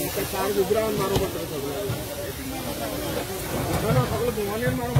धुवाने सब पडतं मध्ये मला